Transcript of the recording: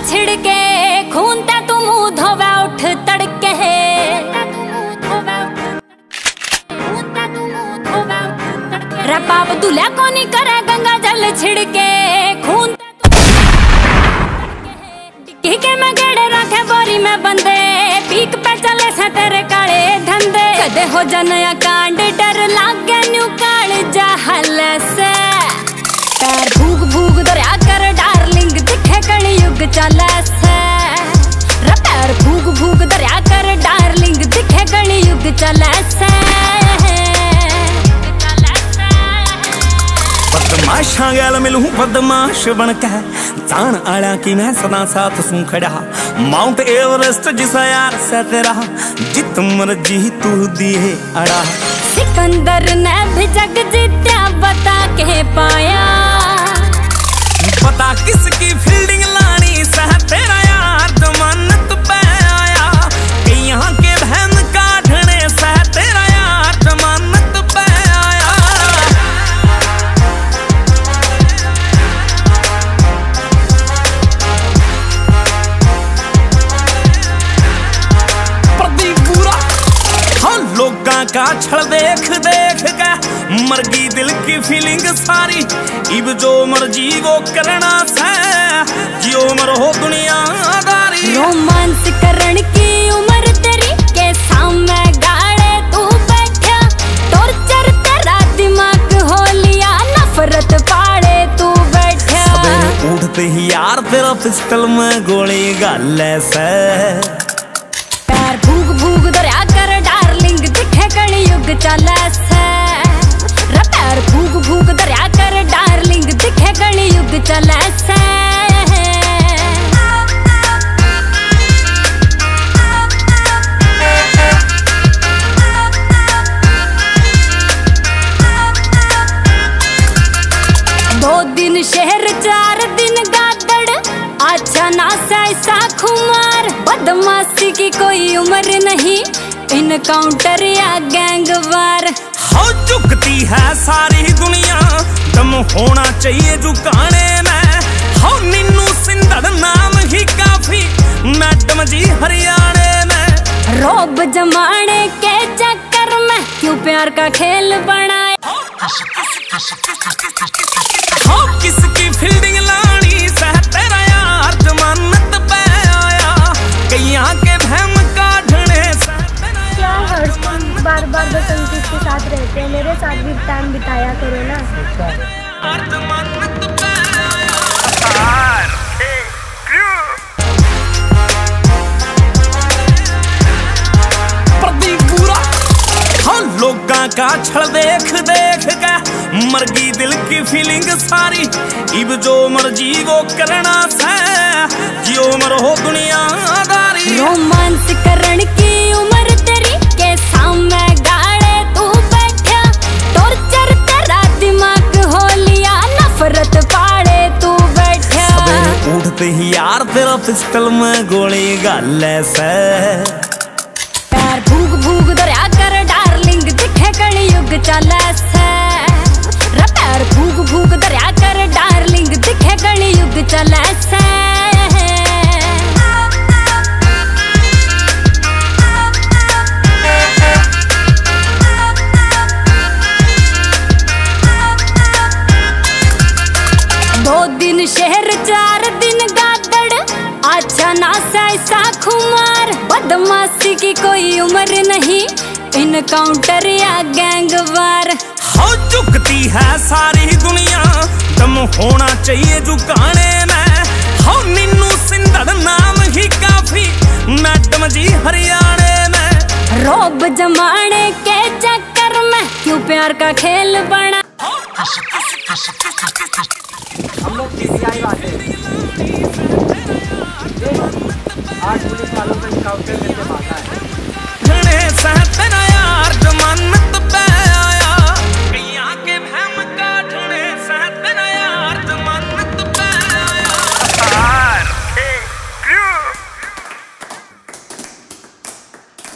छिड़के, खून ते तू मुँह धोवे, उठ तड़के। रे बाप दुल्हा कोनी करे, गंगा जल छिड़के, खून टिक्की के मैं गेड़े रखे, बोरी में बंदे पीक पे चले से तेरे काले धंधे। कदे हो जनया कांड, डर लागे ਬਦਮਾਸ਼ਾਂ ਗੈਲ ਮਿਲੂੰ ਬਦਮਾਸ਼ ਬਣ ਕੇ ਜਾਣ ਆਲਿਆਂ ਕੀ ਮੈਂ ਸਦਾ ਸਾਥ ਸੂ ਖੜਾ ਮਾਉਂਟ ਐਵਰੈਸਟ ਜਿਸਾ ਯਾਰ ਸੇ ਤੇਰਾ ਜਿਤ ਮਰਜੀ ਤੂੰ ਦੀਏ ਅੜਾ सिकंदर ने भी जग जीत्या बता के पाया पता किसकी लोगां देख देख के मर गई दिल की फीलिंग सारी। इब जो मर्ज़ी वो करना से जियो मरो दुनियादारी। रोमांस करण की उम्र तेरी के सामने गाड़े तू बैठा। टॉर्चर तेरा दिमाग हो लिया नफरत पाड़े तू बैठा। उठते ही यार तेरा पिस्टल में गोली गाल से कर डार्लिंग दिखे युग चले से दो दिन शहर चार दिन गादड़ अच्छा ना ऐसा खुमार बदमाशी की कोई उम्र नहीं इनकाउंटर या गैंगवार होना चाहिए झुकाने में हो निन्नू सिंधड़ नाम ही काफ़ी मैडम जी हरियाणे में रोब जमाने के चक्कर में क्यों प्यार का खेल बनाए हो किसकी फील्डिंग लानी सह तेरा यार जमानत पे आया कैया के भैम काढ़ने सह तेरा क्या हर्ष बार बार बस अंकित के साथ रहते हैं मेरे साथ भी टाइम बिताया करो ना हाँ का छल देख देख के मर गई दिल की फीलिंग सारी, इब जो मर्ज़ी वो करना से। जियो मरो दुनियादारी। यार तेरा पिस्टल में गोली गाल से पैर भूग भूग दरिया कर डार्लिंग दिखे कली युग ऐसा खुमार बदमाशी की कोई उम्र नहीं। इनकाउंटर या गैंगवार हो झुकती है सारी दुनिया। दम होना चाहिए झुकाने में। हो निन्नू सिंधड़ नाम ही काफ़ी। मैडम जी हरियाणे में। रोब जमाने के चक्कर में क्यों प्यार का खेल बना? हम लोग पीसीआई वाले आठ